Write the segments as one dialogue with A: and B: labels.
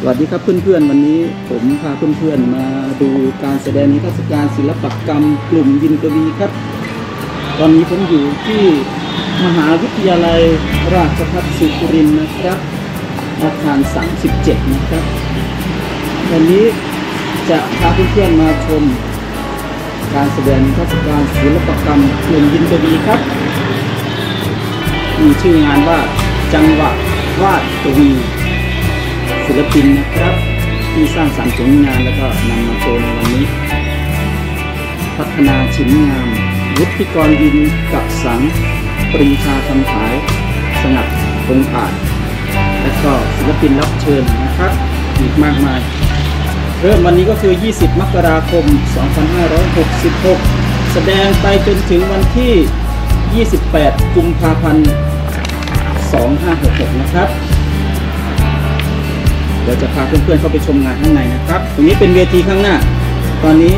A: สวัสดีครับเพื่อนๆ วันนี้ผมพาเพื่อนๆ มาดูการแสดงนิทรรศการศิลปกรรมกลุ่มยินกวีครับ ตอนนี้ผมอยู่ที่มหาวิทยาลัยราชภัฏสุรินทร์นะครับ อาคาร 37 นะครับ วันนี้จะพาเพื่อนๆ มาชม การแสดงนิทรรศการศิลปกรรมกลุ่มยินกวีครับ มีชื่องานว่าจังหวะวาดกวี ศิลปินนะครับ ที่สร้างสรรค์ผลงานแล้วก็นำมาโชว์ในวันนี้ พัฒนาชิ้นงามวุฒิกรยินกับสัง ปรีชาคำขายสงัดคงอาจและก็ศิลปินรับเชิญนะครับ อีกมากมาย เริ่มวันนี้ก็คือ 20 มกราคม 2566 แสดงไปจนถึงวันที่ 28 กุมภาพันธ์ 2566 นะครับ ดี๋ยวจะพาเพื่อนๆเข้าไปชมงานข้างในนะครับ ตรงนี้เป็นเวทีข้างหน้า ตอนนี้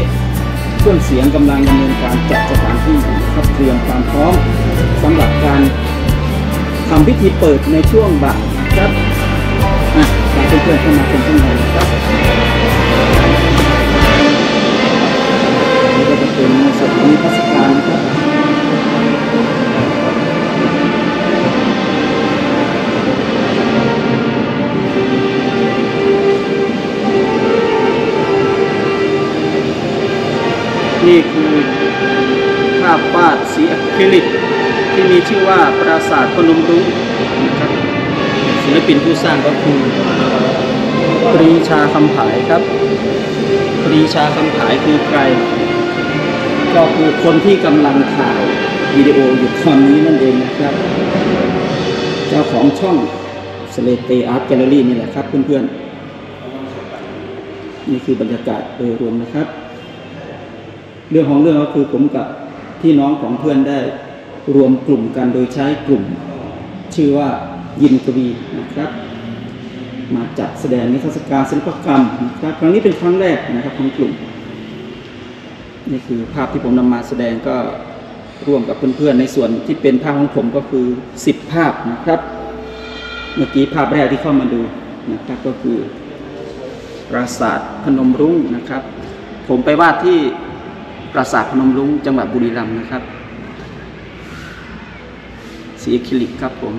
A: เครื่องเสียงกำลังดำเนินการจัดสถานที่ครับเตรียมความพร้อมสำหรับการทำพิธีเปิดในช่วงบ่ายครับอะพาเพื่อนๆเข้ามาชมข้างในนะครับนี่ก็จะเป็นส่วนของนิทรรศการนะครับ นี่คือภาพวาดสีอะคริลิกที่มีชื่อว่าปราสาทพนมรุ้งนะครับศิลปินผู้สร้างก็คือปรีชาคำผายครับปรีชาคำผายคือใคร ก็คือคนที่กำลังถ่ายวิดีโออยู่ตอนนี้นั่นเองนะครับ เจ้าของช่องสเลเตอาร์ตแกลเลอรี่นี่แหละครับเพื่อนๆ นี่คือบรรยากาศโดยรวมนะครับ เรื่องของเรื่องก็คือผมกับพี่น้องของเพื่อนได้รวมกลุ่มกันโดยใช้กลุ่ม ชื่อว่ายินกวีนะครับ มาจัดแสดงนิทรรศการศิลปกรรมนะครับครั้งนี้เป็นครั้งแรกนะครับของกลุ่มนี่คือภาพที่ผมนำมาแสดงก็ร่วมกับเพื่อนๆในส่วนที่เป็นภาพของผมก็คือ 10 ภาพนะครับ เมื่อกี้ภาพแรกที่เข้ามาดูนะครับก็คือปราสาทพนมรุ้งนะครับ ผมไปวาดที่ ปราสาทพนมรุ้งจังหวัดบุรีรัมย์นะครับ สีอะคริลิกครับผม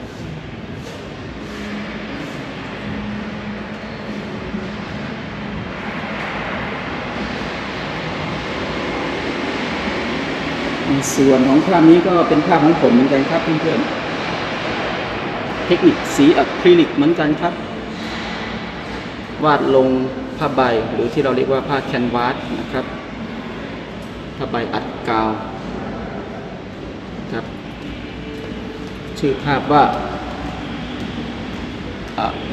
A: ในส่วนของภาพนี้ก็เป็นภาพของผมเหมือนกันครับเพื่อนๆ เทคนิคสีอะคริลิกเหมือนกันครับ วาดลงผ้าใบหรือที่เราเรียกว่าผ้าแคนวาสนะครับ ผ้าใบอัดกาวครับชื่อภาพว่า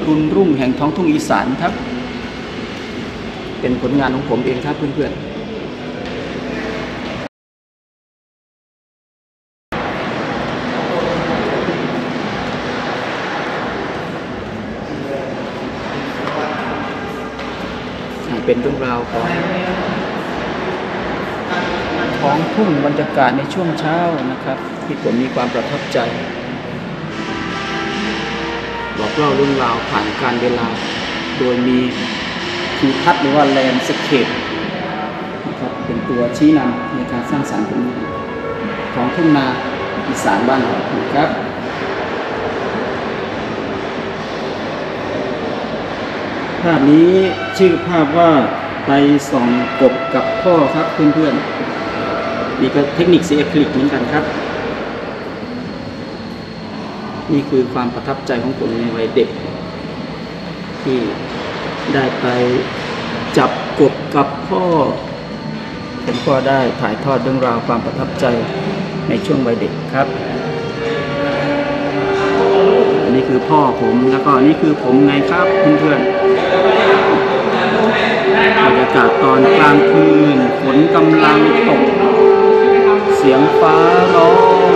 A: รุนรุ่งแห่งท้องทุ่งอีสานครับ เป็นผลงานของผมเองครับเพื่อนๆเป็นเรื่องราวของ ท้องทุ่งบรรยากาศในช่วงเช้านะครับ ที่ผมมีความประทับใจ บอกเล่าเรื่องราวผ่านการเวลา โดยมีทิวทัศน์หรือว่าแลนสเคปนะครับเป็นตัวชี้นำในการสร้างสรรค์ผลงานของทุ่งนาอีสานบ้านเรานะครับภาพนี้ชื่อภาพว่าไปส่องกบกับพ่อครับเพื่อนๆ นี่ก็เทคนิคสีอะคริลิกเหมือนกันครับ นี่คือความประทับใจของผมในวัยเด็ก ที่ได้ไปจับกบกับพ่อ ผมก็ได้ถ่ายทอดเรื่องราวความประทับใจในช่วงวัยเด็กครับ อันนี้คือพ่อผมแล้วก็นี่คือผมไงครับเพื่อนๆบรรยากาศตอนกลางคืนฝนกำลังตก เสียงฟ้าร้อง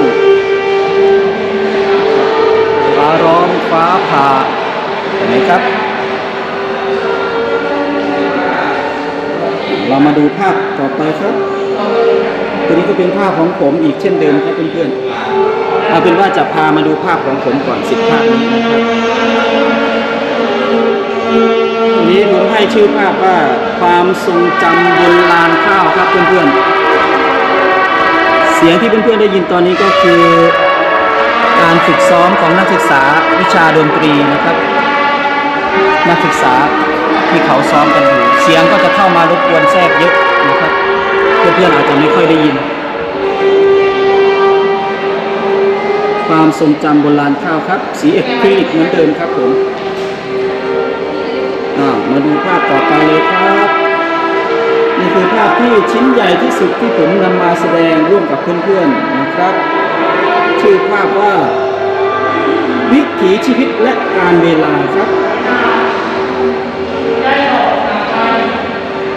A: ฟ้าร้องฟ้าผ่าเห็นไหมครับ เรามาดูภาพต่อไปครับตัวนี้ก็เป็นภาพของผมอีกเช่นเดิมครับเพื่อนๆเอาเป็นว่าจะพามาดูภาพของผมก่อนสิบภาพนี้นะครับอันนี้นี้ผมให้ชื่อภาพว่าความทรงจำบนลานข้าวครับเพื่อนๆ สียงที่เพื่อนๆได้ยินตอนนี้ก็คือ การฝึกซ้อมของนักศึกษาวิชาดนตรีนะครับ นักศึกษาที่เขาซ้อมกันอยู่เสียงก็จะเข้ามารบกวนแทรกเยอะนะครับเพื่อนๆอาจจะไม่ค่อยได้ยิน ความทรงจำโบราณข้าวครับ สีเอกคริลิกเหมือนเดิมครับผมอ่ามาดูภาพต่อไปเลยครับ นี่คือภาพที่ชิ้นใหญ่ที่สุดที่ผมนำมาแสดงร่วมกับเพื่อนๆนะครับชื่อภาพว่า วิถีชีวิตและการเวลาครับ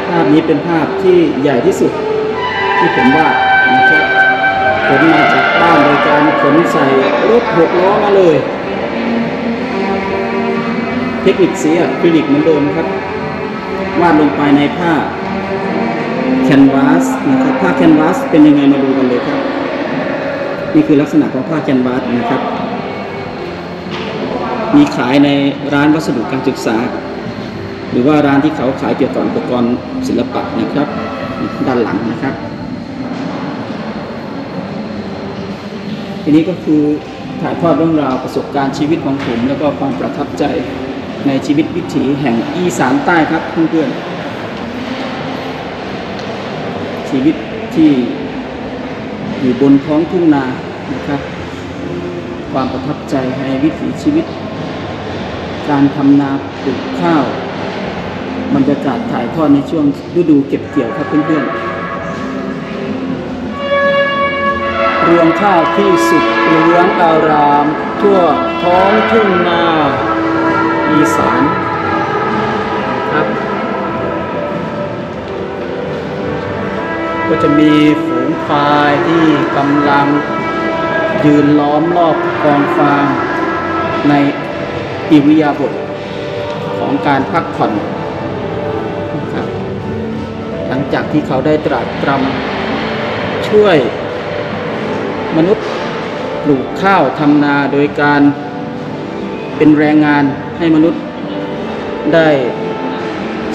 A: ภาพนี้เป็นภาพที่ใหญ่ที่สุดที่ผมวาดนะครับขนมาจากบ้านโดยการขนใส่รถหกล้อมาเลย เทคนิคเสีอะคริลิกเหมือนเดิมครับวาดลงไปในผ้า แคนวาสนะครับผ้าแคนวาสเป็นยังไงมาดูกันเลยครับ นี่คือลักษณะของผ้าแคนวาสนะครับ มีขายในร้านวัสดุการศึกษา หรือว่าร้านที่เขาขายเกี่ยวกับอุปกรณ์ศิลปะนะครับ ด้านหลังนะครับ ทีนี้ก็คือถ่ายทอดเรื่องราวประสบการณ์ชีวิตของผม แล้วก็ความประทับใจในชีวิตวิถีแห่งอีสานใต้ครับเพื่อนๆ ชีวิตที่อยู่บนท้องทุ่งนานะครับ ความประทับใจในวิถีชีวิต การทำนาปลูกข้าวบรรยากาศถ่ายทอดในช่วงฤดูเก็บเกี่ยวครับเพื่อนๆรวงข้าวที่สุดเหลืองอาราม ทั่วท้องทุ่งนาอีสานครับ ก็จะมีฝูงควายที่กำลังยืนล้อมรอบกองฟางในอิริยาบถของการพักผ่อนนะครับหลังจากที่เขาได้ตรัสตรำช่วยมนุษย์ปลูกข้าวทำนาโดยการเป็นแรงงานให้มนุษย์ได้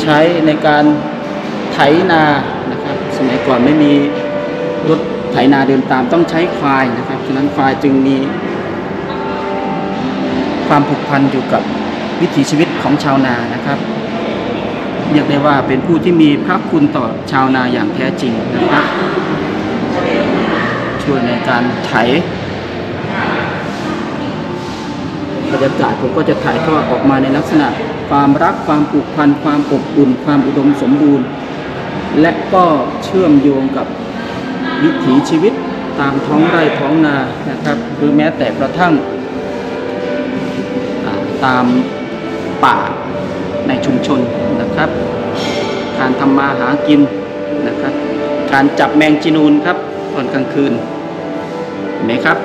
A: ใช้ในการไถนา ก่อนไม่มีรถไถนาเดินตามต้องใช้ควายนะครับฉะนั้นควายจึงมี ความผูกพันอยู่กับวิถีชีวิตของชาวนานะครับเรียกได้ว่าเป็นผู้ที่มีพระคุณต่อชาวนาอย่างแท้จริงนะครับ ช่วยในการไถบรรยากาศผมก็จะถ่ายทอดออกมาในลักษณะ ความรักความผูกพันความอบอุ่น ความอุดมสมบูรณ์ และก็เชื่อมโยงกับวิถีชีวิตตามท้องไร่ท้องนานะครับหรือแม้แต่กระทั่งตามป่าในชุมชนนะครับ การทำมาหากินนะครับ การจับแมงจีนูนครับตอนกลางคืนเห็นไหมครับ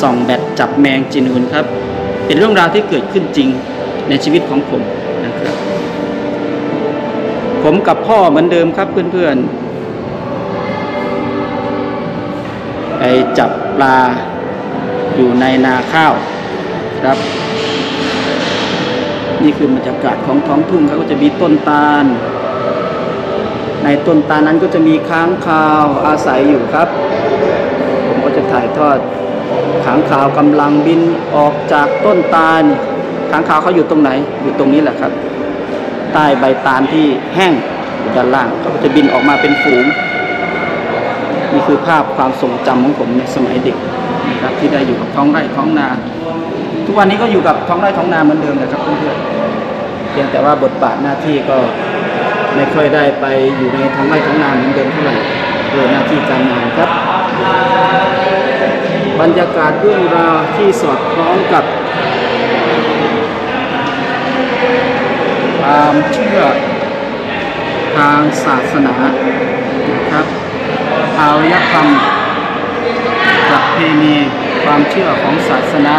A: ส่องแบตจับแมงจีนูนครับ เป็นเรื่องราวที่เกิดขึ้นจริงในชีวิตของผม ผมกับพ่อเหมือนเดิมครับเพื่อนๆไปจับปลาอยู่ในนาข้าวครับ นี่คือบรรยากาศของท้องทุ่งครับก็จะมีต้นตาล ในต้นตาลนั้นก็จะมีค้างคาวอาศัยอยู่ครับ ผมก็จะถ่ายทอดค้างคาวกำลังบินออกจากต้นตาลค้างคาวเขาอยู่ตรงไหน อยู่ตรงนี้แหละครับ ใต้ใบตาลที่แห้งอยู่ด้านล่างเขาก็จะบินออกมาเป็นฝูง นี่คือภาพความทรงจำของผมในสมัยเด็กนะครับที่ได้อยู่กับท้องไร่ท้องนา ทุกวันนี้ก็อยู่กับท้องไร่ท้องนาเหมือนเดิมนะครับเพื่อนๆเพียงแต่ว่าบทบาทหน้าที่ก็ไม่ค่อยได้ไปอยู่ในท้องไร่ท้องนาเหมือนเดิมเท่าไหร่โดยหน้าที่การงานครับ บรรยากาศเรื่องราวที่สอดคล้องกับ ความเชื่อทางศาสนานะครับอารยธรรมประเพณีความเชื่อของศาสนา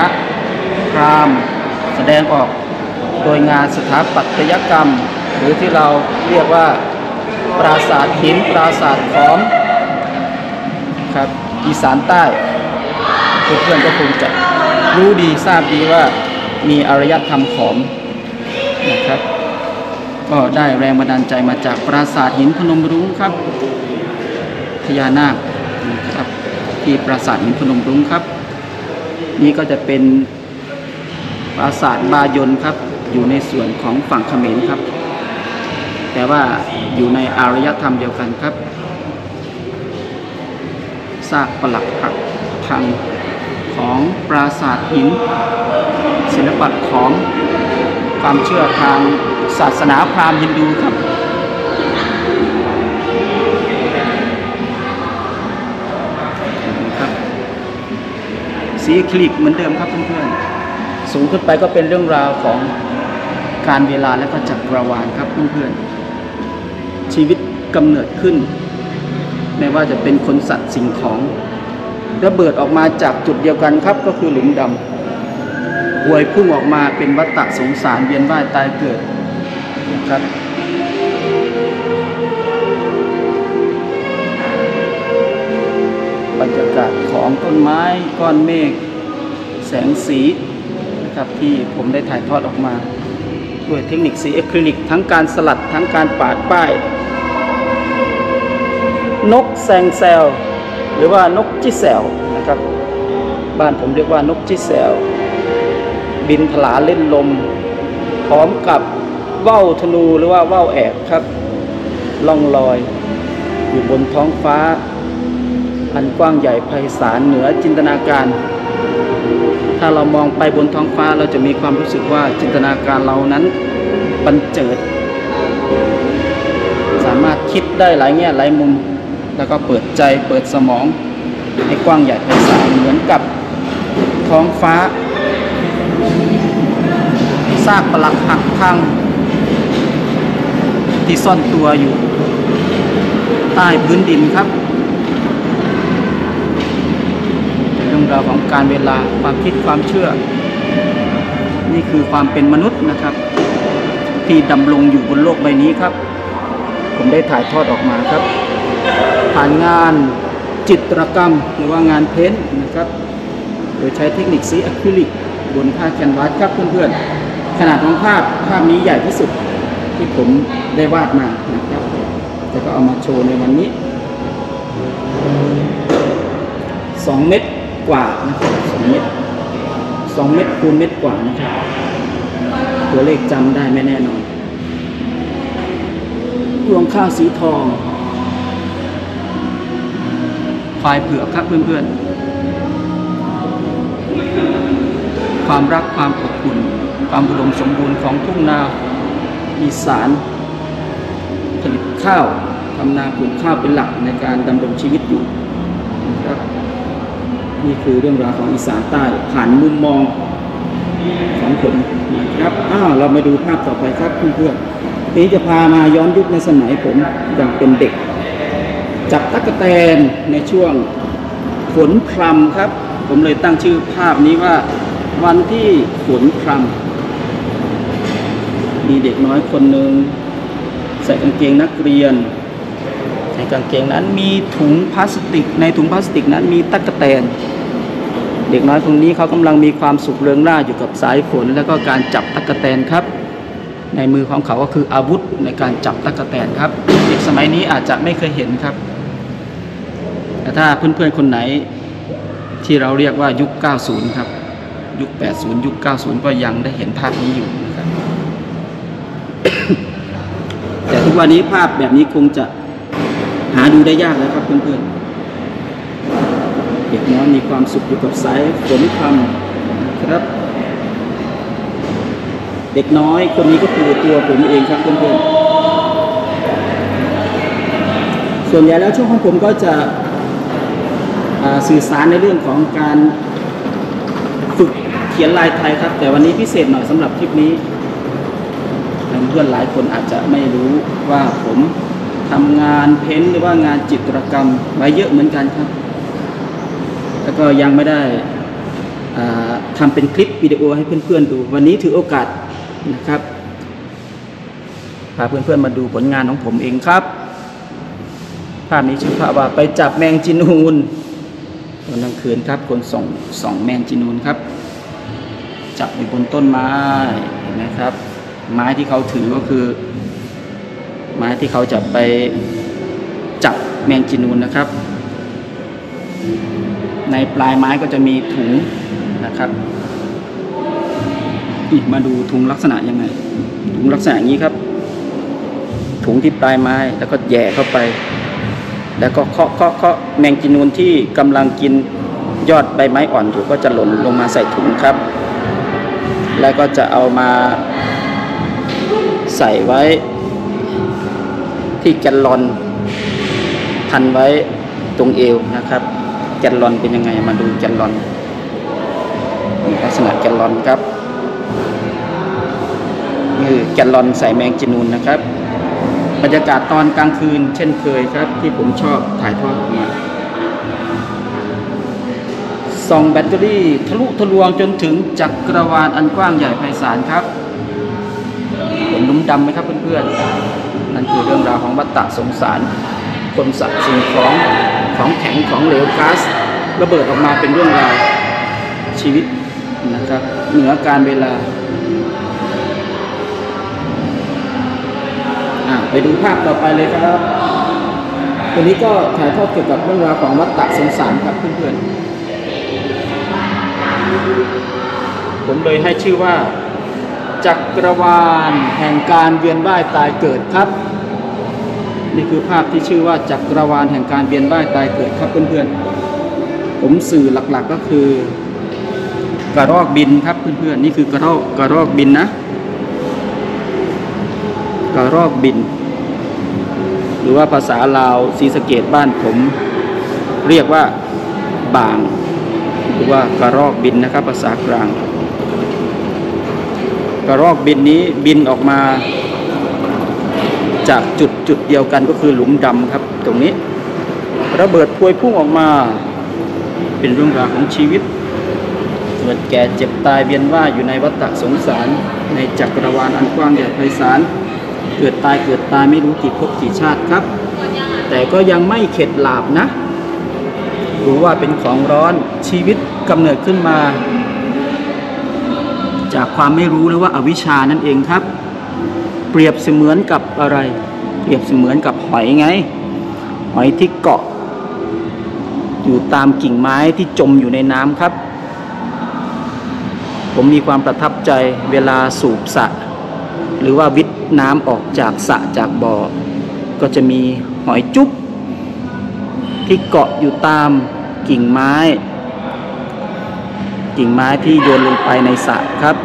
A: พราหมณ์แสดงออกโดยงานสถาปัตยกรรม หรือที่เราเรียกว่าปราสาทหินปราสาทขอมครับอีสานใต้เพื่อนๆก็คงจะรู้ดีทราบดีว่ามีอารยธรรมขอมนะครับ ก็ได้แรงบันดาลใจมาจากปราสาทหินพนมรุ้งครับพญานาคนะครับที่ปราสาทหินพนมรุ้งครับ นี่ก็จะเป็นปราสาทบายนครับ อยู่ในส่วนของฝั่งเขมรครับ แต่ว่าอยู่ในอารยธรรมเดียวกันครับซากปลักหักพังของปราสาทหิน ศิลปะของความเชื่อทาง ศาสนาพราหมณ์ฮินดูครับครับ สีคลิกเหมือนเดิมครับเพื่อนๆ สูงขึ้นไปก็เป็นเรื่องราวของการเวลาและก็จักรวาลครับเพื่อนๆ ชีวิตกำเนิดขึ้น ไม่ว่าจะเป็นคนสัตว์สิ่งของระเบิดออกมาจากจุดเดียวกันครับก็คือหลุมดำหวยพุ่งออกมาเป็นวัฏฏะสงสารเวียนว่ายตายเกิด ครับบรรยากาศของต้นไม้ก้อนเมฆแสงสีนะครับที่ผมได้ถ่ายทอดออกมา ด้วยเทคนิคสีอะคริลิกทั้งการสลัดทั้งการปาดป้าย นกแซงแซวหรือว่านกจิแซวนะครับ บ้านผมเรียกว่านกจิแซวบินผลาเล่นลม พร้อมกับ ว่าวธนูหรือว่าว่าวแอกครับล่องลอย อยู่บนท้องฟ้า อันกว้างใหญ่ไพศาลเหนือจินตนาการ ถ้าเรามองไปบนท้องฟ้าเราจะมีความรู้สึกว่าจินตนาการเรานั้นบันเจิด สามารถคิดได้หลายแง่หลายมุม แล้วก็เปิดใจเปิดสมอง ให้กว้างใหญ่ไพศาลเหมือนกับท้องฟ้าซากปลักหักพัง ที่ซ่อนตัวอยู่ ใต้พื้นดินครับเรื่องราวของการเวลาความคิดความเชื่อ นี่คือความเป็นมนุษย์นะครับ ที่ดำรงอยู่บนโลกใบนี้ครับ ผมได้ถ่ายทอดออกมาครับ ผ่านงานจิตรกรรมหรือว่างานเพ้นท์นะครับ โดยใช้เทคนิคสีอะคริลิกบนผ้าแคนวาสครับเพื่อนๆขนาดของภาพภาพนี้ใหญ่ที่สุด ที่ผมได้วาดมานะครับแต่ก็เอามาโชว์ในวันนี้สองเม็ดกว่านะครับสองเม็ดสองเม็ดคูณเม็ดกว่านะครับตัวเลขจำได้ไม่แน่นอนรวงข้าวสีทองควายเผือกครับเพื่อนๆ ความรักความอบอุ่น ความอุดมสมบูรณ์ของทุ่งนา อีสาน ผลิตข้าวทำนาปลูกข้าวเป็นหลักในการดำรงชีวิตอยู่นะครับนี่คือเรื่องราวของอีสานใต้ผ่านมุมมองของผมนะครับอ้าวเรามาดูภาพต่อไปครับเพื่อนๆนี้จะพามาย้อนยุคในสมัยผมอยังเป็นเด็ก จับตั๊กแตนในช่วงฝนพรำครับ ผมเลยตั้งชื่อภาพนี้ว่าวันที่ฝนพรำ มีเด็กน้อยคนหนึ่งใส่กางเกงนักเรียน ในกางเกงนั้นมีถุงพลาสติก ในถุงพลาสติกนั้นมีตั๊กแตน เด็กน้อยคนนี้เขากำลังมีความสุขเริงร่าอยู่กับสายฝนแล้วก็การจับตั๊กแตนครับ ในมือของเขาก็คืออาวุธในการจับตั๊กแตนครับ เด็กสมัยนี้อาจจะไม่เคยเห็นครับแต่ถ้าเพื่อนๆคนไหนที่เราเรียกว่ายุค 90 ครับ ยุค 80 ยุค 90 ก็ยังได้เห็นภาพนี้อยู่ แต่ทุกวันนี้ภาพแบบนี้คงจะหาดูได้ยากแล้วครับเพื่อนๆเด็กน้อยมีความสุขอยู่กับสายฝนพรำครับ เด็กน้อยคนนี้ก็คือตัวผมเองครับเพื่อนๆส่วนใหญ่แล้วช่วงของผมก็จะสื่อสารในเรื่องของการฝึกเขียนลายไทยครับ แต่วันนี้พิเศษหน่อยสำหรับคลิปนี้ พื่อนๆหลายคนอาจจะไม่รู้ว่าผมทำงานเพ้นท์หรือว่างานจิตรกรรมไว้เยอะเหมือนกันครับ แล้วก็ยังไม่ได้อ่าทำเป็นคลิปวิดีโอให้เพื่อนๆดู วันนี้ถือโอกาสนะครับพาเพื่อนๆมาดูผลงานของผมเองครับ ภาพนี้ชื่อภาพว่าไปจับแมงจีนูนตอนกลางคืนครับ คนส่องส่องแมงจีนูนครับ จับอยู่บนต้นไม้เห็นไหมครับ ไม้ที่เขาถือก็คือ ไม้ที่เขาจะไปจับแมงจีนูนนะครับ ในปลายไม้ก็จะมีถุงนะครับอีกมาดูถุงลักษณะยังไง ถุงลักษณะอย่างนี้ครับ ถุงที่ปลายไม้แล้วก็แย่เข้าไป แล้วก็เคาะเคาะเคาะแมงจีนูนที่กำลังกินยอดใบไม้อ่อนอยู่ก็จะหล่นลงมาใส่ถุงครับ แล้วก็จะเอามา ใส่ไว้ ที่แกนลอนพันไว้ตรงเอวนะครับ แกนลอนเป็นยังไงมาดูแกนลอนนี่ลักษณะแกนลอนครับนี่แกนลอนใส่แมงจีนูนนะครับ บรรยากาศตอนกลางคืน เช่นเคยครับ ที่ผมชอบถ่ายทอดออกมาส่องแบตเตอรี่ทะลุทะลวงจนถึงจักรวาลอันกว้างใหญ่ไพศาลครับ นหลุมดำไหมครับเพื่อนๆ นั่นคือเรื่องราวของวัฏฏะสงสาร คนสัตว์สิ่งของของแข็งของเหลวก๊าซระเบิดออกมาเป็นเรื่องราวชีวิตนะครับ เหนือการเวลา ไปดูภาพต่อไปเลยครับตัวนี้ก็ถ่ายทอดเกี่ยวกับเรื่องราวของวัฏฏะสงสารครับเพื่อนๆผมเลยให้ชื่อว่า จักรวาลแห่งการเวียนว่ายตายเกิดครับ นี่คือภาพที่ชื่อว่าจักรวาลแห่งการเวียนว่ายตายเกิดครับเพื่อนๆ ผมสื่อหลักๆก็คือกระรอกบินครับเพื่อนๆนี่คือกระรอกกระรอกบินนะกระรอกบิน หรือว่าภาษาลาวศรีสะเกดบ้านผม เรียกว่าบาง หรือว่ากระรอกบินนะครับภาษากลาง กระรอกบินนี้บินออกมา จากจุดจุดเดียวกันก็คือหลุมดำครับตรงนี้ ระเบิดพวยพุ่งออกมา เป็นเรื่องราวของชีวิตเกิดแก่เจ็บตายเวียนว่าอยู่ในวัฏสงสาร ในจักรวาลอันกว้างใหญ่ไพศาลเกิดตายเกิดตายไม่รู้กี่ภพกี่ชาติครับ แต่ก็ยังไม่เข็ดหลาบนะ รู้ว่าเป็นของร้อนชีวิตกำเนิดขึ้นมา จากความไม่รู้หรือว่าอาวิชชานั่นเองครับ เปรียบเสมือนกับอะไร เปรียบเสมือนกับหอยไง หอยที่เกาะ อยู่ตามกิ่งไม้ที่จมอยู่ในน้ำครับ ผมมีความประทับใจเวลาสูบสระหรือว่าวิทน้ำออกจากสระจากบ่อ ก็จะมีหอยจุ๊บที่เกาะอยู่ตามกิ่งไม้ กิ่งไม้ที่โยนลงไปในสระครับ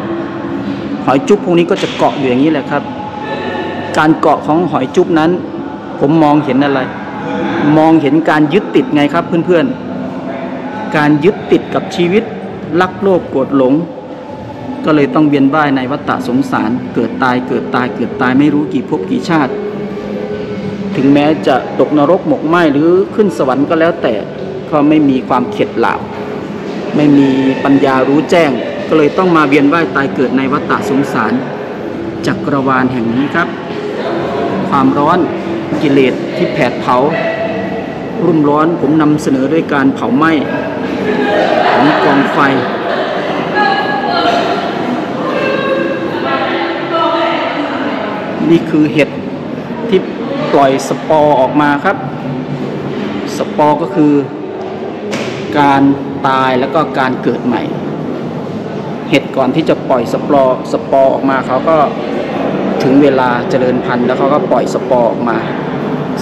A: หอยจุ๊บพวกนี้ก็จะเกาะอยู่อย่างนี้แหละครับ การเกาะของหอยจุ๊บนั้น ผมมองเห็นอะไร มองเห็นการยึดติดไงครับเพื่อนๆ การยึดติดกับชีวิตรักโลภโกรธหลง ก็เลยต้องเวียนว่ายในวัฏฏะสงสาร เกิดตายเกิดตายเกิดตายไม่รู้กี่ภพกี่ชาติ ถึงแม้จะตกนรกหมกไหมหรือขึ้นสวรรค์ก็แล้วแต่ก็ไม่มีความเข็ดหลาบ ไม่มีปัญญารู้แจ้ง ก็เลยต้องมาเวียนว่ายตายเกิดในวัฏฏะสงสาร จักรวาลแห่งนี้ครับ ความร้อนกิเลสที่แผดเผา รุ่มร้อนผมนำเสนอด้วยการเผาไหม้ของกองไฟนี่คือเห็ดที่ปล่อยสปอร์ออกมาครับ สปอร์ก็คือการ ตายแล้วก็การเกิดใหม่ เห็ดก่อนที่จะปล่อยสปอร์สปอร์ออกมาเขาก็ถึงเวลาเจริญพันธุ์แล้วเขาก็ปล่อยสปอร์ออกมา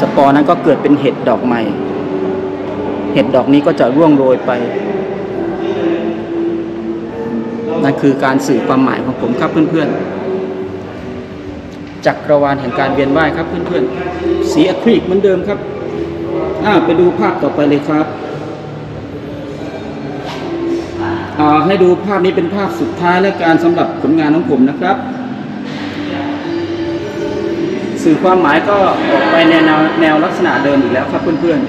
A: สปอร์นั้นก็เกิดเป็นเห็ดดอกใหม่ เห็ดดอกนี้ก็จะร่วงโรยไปนั่นคือการสื่อความหมายของผมครับเพื่อนๆจักรวาลแห่งการเวียนว่ายครับเพื่อนๆสีอะคริลิกเหมือนเดิมครับอ่าไปดูภาพต่อไปเลยครับ ให้ดูภาพนี้เป็นภาพสุดท้ายและการสำหรับผลงานของผมนะครับ สื่อความหมายก็ออกไปในแนวแนวลักษณะเดิมอีกแล้วครับเพื่อน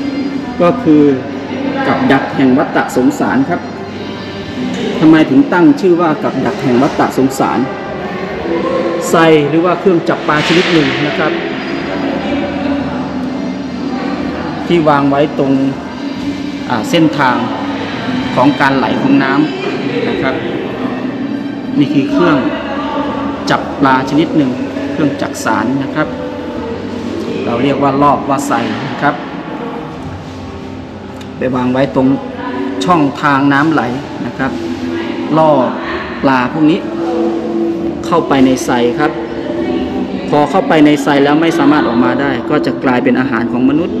A: ๆ ก็คือกับดักแห่งวัฏฏะสงสารครับทำไมถึงตั้งชื่อว่ากับดักแห่งวัฏฏะสงสารไซหรือว่าเครื่องจับปลาชนิดหนึ่งนะครับ ที่วางไว้ตรงเส้นทาง ของการไหลของน้ำนะครับ นี่คือเครื่องจับปลาชนิดหนึ่งเครื่องจักสารนะครับ เราเรียกว่ารอบว่าใสนะครับ ไปวางไว้ตรงช่องทางน้ำไหลนะครับล่อปลาพวกนี้ เข้าไปในไซครับ พอเข้าไปในไซแล้วไม่สามารถออกมาได้ ก็จะกลายเป็นอาหารของมนุษย์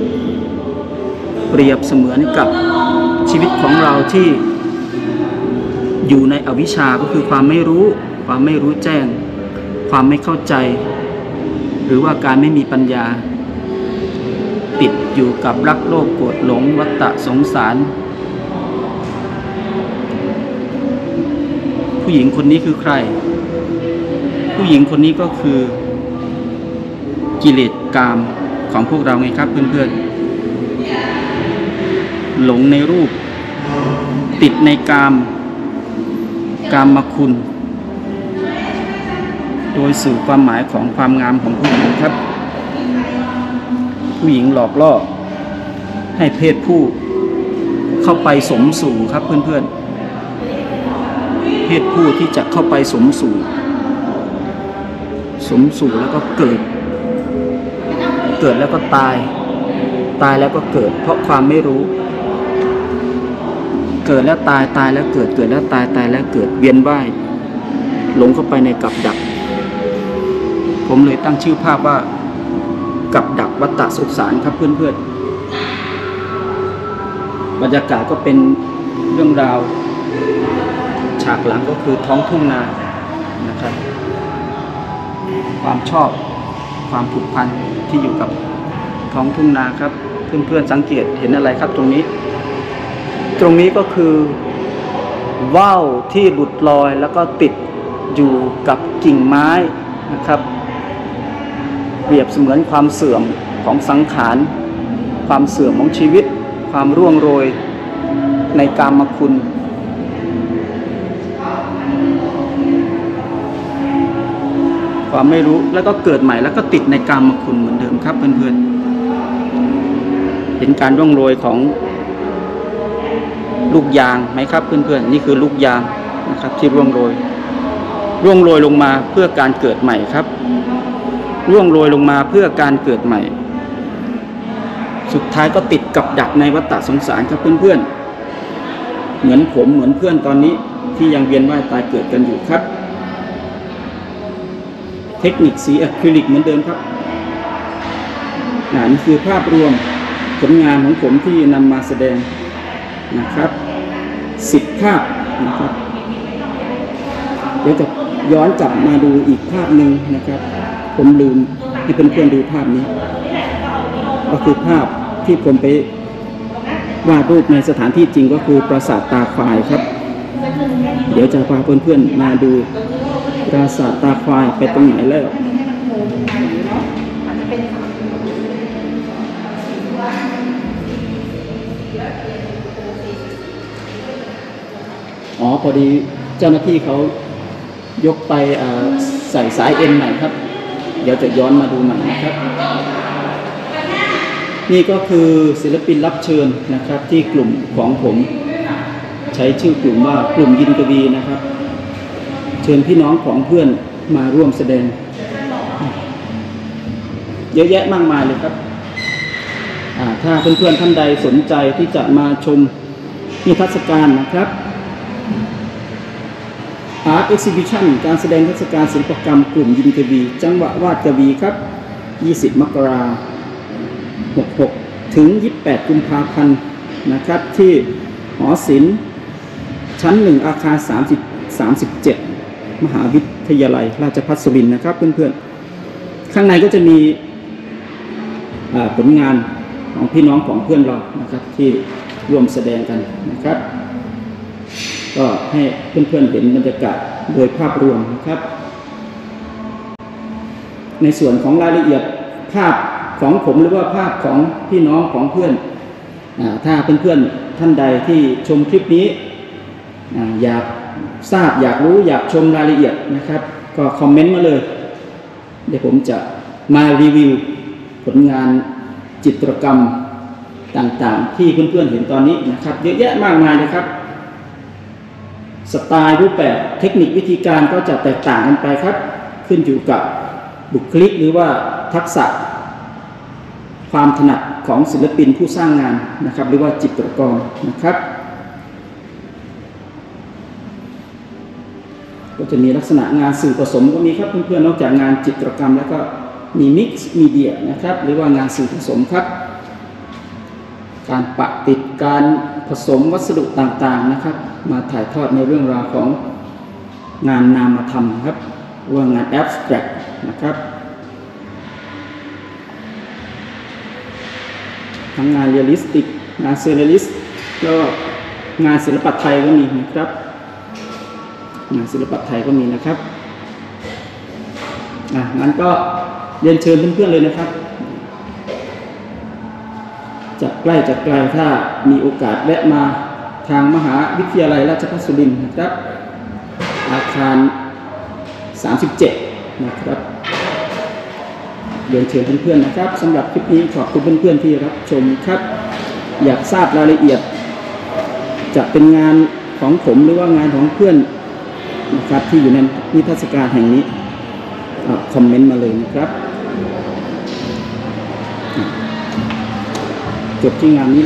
A: เปรียบเสมือนกับ ชีวิตของเราที่อยู่ในอวิชชาก็คือความไม่รู้ ความไม่รู้แจ้ง ความไม่เข้าใจ หรือว่าการไม่มีปัญญา ติดอยู่กับรักโลภโกรธหลงวัฏฏะสงสาร ผู้หญิงคนนี้คือใคร ผู้หญิงคนนี้ก็คือกิเลสกามของพวกเราไงครับเพื่อนๆหลงในรูป ติดในกาม กามมาคุณ โดยสื่อความหมายของความงามของผู้หญิงครับ ผู้หญิงหลอกล่อ ให้เพศผู้เข้าไปสมสู่ครับเพื่อนๆ เพศผู้ที่จะเข้าไปสมสู่ สมสู่แล้วก็เกิด เกิดแล้วก็ตาย ตายแล้วก็เกิด เพราะความไม่รู้ เกิดแล้วตายตายแล้วเกิดเกิดแล้วตายตายแล้วเกิดเวียนว่ายหลงเข้าไปในกับดัก ผมเลยตั้งชื่อภาพว่ากับดักวัฏฏะสุสานครับเพื่อนๆบรรยากาศก็เป็นเรื่องราว ฉากหลังก็คือท้องทุ่งนานะครับ ความชอบความผูกพันที่อยู่กับท้องทุ่งนาครับ เพื่อนๆสังเกตเห็นอะไรครับตรงนี้ ตรงนี้ก็คือว่าวที่หลุดลอยแล้วก็ติดอยู่กับกิ่งไม้นะครับ เปรียบเสมือนความเสื่อมของสังขาร ความเสื่อมของชีวิต ความร่วงโรยในกามคุณ ความไม่รู้แล้วก็เกิดใหม่แล้วก็ติดในกามคุณเหมือนเดิมครับเพื่อนๆเห็นการร่วงโรยของ ลูกยางไหมครับเพื่อนๆนี่คือลูกยางนะครับที่ร่วงโรย ร่วงโรยลงมาเพื่อการเกิดใหม่ครับ ร่วงโรยลงมาเพื่อการเกิดใหม่ สุดท้ายก็ติดกับดักในวัฏฏะสงสารครับเพื่อนๆ เหมือนผมเหมือนเพื่อนตอนนี้ที่ยังเวียนว่ายตายเกิดกันอยู่ครับ เทคนิคสีอะคริลิกเหมือนเดิมครับนี่คือภาพรวมผลงานของผมที่นำมาแสดงนะครับ สิบภาพนะครับ เดี๋ยวจะย้อนกลับมาดูอีกภาพหนึ่งนะครับ ผมลืมให้เพื่อนๆดูภาพนี้ ก็คือภาพที่ผมไปวาดรูปในสถานที่จริงก็คือปราสาทตาควายครับ เดี๋ยวจะพาเพื่อนๆมาดูปราสาทตาควายไปตรงไหนแล้ว อ๋อพอดีเจ้าหน้าที่เขายกไปใส่สายเอ็นใหม่ครับ เดี๋ยวจะย้อนมาดูใหม่นะครับ นี่ก็คือศิลปินรับเชิญนะครับ ที่กลุ่มของผมใช้ชื่อกลุ่มว่ากลุ่มยินกวีนะครับ เชิญพี่น้องของเพื่อนมาร่วมแสดง เยอะแยะมากมายเลยครับถ้าเพื่อนๆท่านใดสนใจที่จะมาชมนิทรรศการนะครับ Art Exhibition การแสดงเทศกาลศิลปกรรมกลุ่มยินกวี จังหวะวาดกวีครับ 20 มกราคม 66 ถึง 28 กุมภาพันธ์นะครับ ที่หอศิลป์ชั้น 1 อาคาร 30 37 มหาวิทยาลัย ราชภัฏสุรินทร์นะครับเพื่อนๆ ข้างในก็จะมีผลงานของพี่น้องของเพื่อนเรานะครับที่ร่วมแสดงกันนะครับ ก็ให้เพื่อนๆเห็นบรรยากาศโดยภาพรวมนะครับ ในส่วนของรายละเอียดภาพของผมหรือว่าภาพของพี่น้องของเพื่อนอถ้าเพื่อนๆท่านใดที่ชมคลิปนี้ออยากทราบอยากรู้อยากชมรายละเอียดนะครับ ก็คอมเมนต์มาเลย เดี๋ยวผมจะมารีวิวผลงานจิตรกรรมต่างๆ ที่เพื่อนๆเห็นตอนนี้นะครับ เยอะแยะมากมายนะครับ สไตล์รูปแบบเทคนิควิธีการก็จะแตกต่างกันไปครับ ขึ้นอยู่กับบุคลิกหรือว่าทักษะ ความถนัดของศิลปินผู้สร้างงานนะครับ หรือว่าจิตรกรนะครับ ก็จะมีลักษณะงานสื่อผสมก็มีครับเพื่อนๆนอกจากงานจิตรกรรม แล้วก็มี mixed media นะครับ หรือว่างานสื่อผสมครับ การปะติดการผสมวัสดุต่างๆนะครับ มาถ่ายทอดในเรื่องราวของงานนามธรรมครับว่างาน abstract นะครับ ทั้งงาน realistic งาน surrealistแล้วก็งานศิลปะไทยก็มีนะครับ งานศิลปะไทยก็มีนะครับอะงั้นก็เรียนเชิญเพื่อนๆเลยนะครับ จะใกล้จะไกลถ้ามีโอกาสแวะมาทางมหาวิทยาลัยราชภัฏสุรินทร์นะครับ อาคาร 37 นะครับเรียนเชิญเพื่อนๆนะครับสำหรับคลิปนี้ขอบคุณเพื่อนๆที่รับชมครับ อยากทราบรายละเอียด จะเป็นงานของผมหรือว่างานของเพื่อนนะครับที่อยู่ในนิทรรศการแห่งนี้คอมเมนต์มาเลยนะครับ จบที่งานนี้